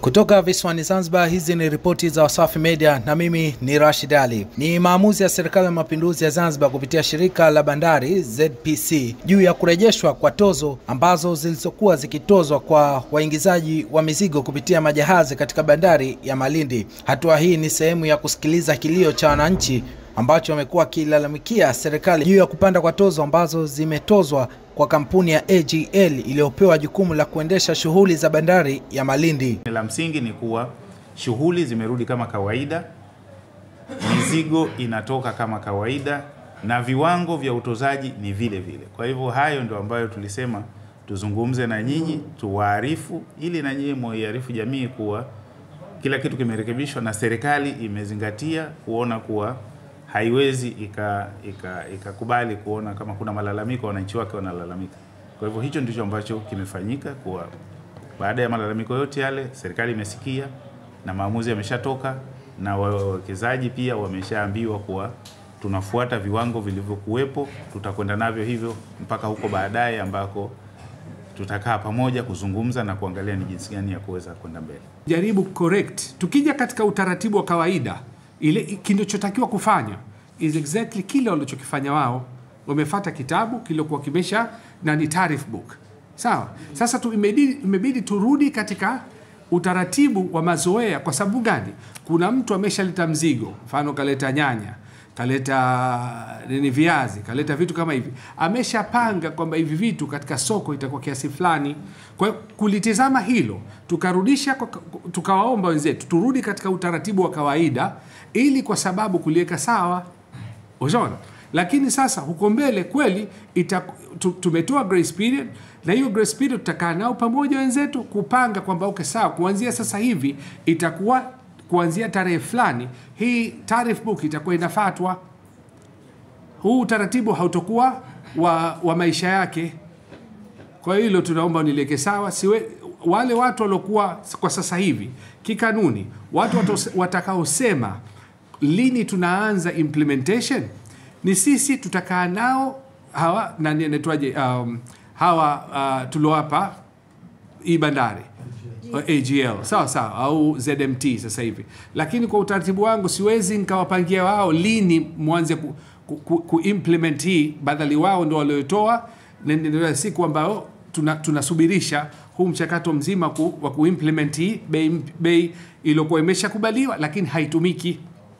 Kutoka visiwani Zanzibar, hizi ni ripoti za Wasafi Media na mimi ni Rashid Ali. Ni maamuzi ya Serikali ya Mapinduzi ya Zanzibar kupitia shirika la bandari ZPC juu ya kurejeshwa kwa tozo ambazo zilizokuwa zikitozwa kwa waingizaji wa mizigo kupitia majahazi katika bandari ya Malindi. Hatua hii ni sehemu ya kusikiliza kilio cha wananchi ambacho wamekuwa wakilalamikia serikali juu ya kupanda kwa tozo ambazo zimetozwa kwa kampuni ya AGL iliyopewa jukumu la kuendesha shughuli za bandari ya Malindi. La msingi ni kuwa shughuli zimerudi kama kawaida, mizigo inatoka kama kawaida na viwango vya utozaji ni vile vile. Kwa hivyo hayo ndio ambayo tulisema tuzungumze na nyinyi, tuwaarifu ili na nyinyi muiarifu jamii kuwa kila kitu kimerekebishwa na serikali imezingatia kuona kuwa haiwezi ikakubali ika, ika kuona kama kuna malalamiko wananchi wake wanalalamika. Kwa hivyo hicho ndicho ambacho kimefanyika, kuwa baada ya malalamiko yote yale serikali imesikia na maamuzi yameshatoka, na wawekezaji pia wameshaambiwa kuwa tunafuata viwango vilivyokuwepo, tutakwenda navyo hivyo mpaka huko baadaye ambako tutakaa pamoja kuzungumza na kuangalia ni jinsi gani ya kuweza kwenda mbele. Jaribu correct. Tukija katika utaratibu wa kawaida ile kinachotakiwa kufanya is exactly kile walichokifanya wao. Wamefata kitabu kilokuwa kimesha na ni tariff book, sawa. Sasa tu imebidi, imebidi turudi katika utaratibu wa mazoea. Kwa sababu gani? Kuna mtu ameshaleta mzigo, mfano kaleta nyanya, kaleta nini, viazi, kaleta vitu kama hivi, ameshapanga kwamba hivi vitu katika soko itakuwa kiasi fulani. Kwa kulitizama hilo, tukarudisha tukawaomba wenzetu turudi katika utaratibu wa kawaida, ili kwa sababu kuliweka sawa, ushaona. Lakini sasa huko mbele kweli ita, tumetoa grace period, na hiyo grace period tutakaa nao pamoja wenzetu kupanga kwamba okay, sawa, kuanzia sasa hivi itakuwa kuanzia tarehe fulani hii tariff book itakuwa inafatwa. Huu utaratibu hautokuwa wa, wa maisha yake. Kwa hilo tunaomba niliweke sawa. Siwe, wale watu waliokuwa kwa sasa hivi kikanuni, watu watakaosema lini tunaanza implementation ni sisi, tutakaa nao hawa nani anaitwaje, um, hawa uh, tuliowapa hii bandari AGL sawa sawa, au ZMT sasa hivi, lakini kwa utaratibu wangu siwezi nikawapangia wao lini mwanze ku, ku, ku, ku implement hii, badali wao ndio waliotoa siku ambayo tunasubirisha tuna huu mchakato mzima ku, wa kuimplement hii. Bei, bei iliyokuwa imeshakubaliwa lakini haitumiki.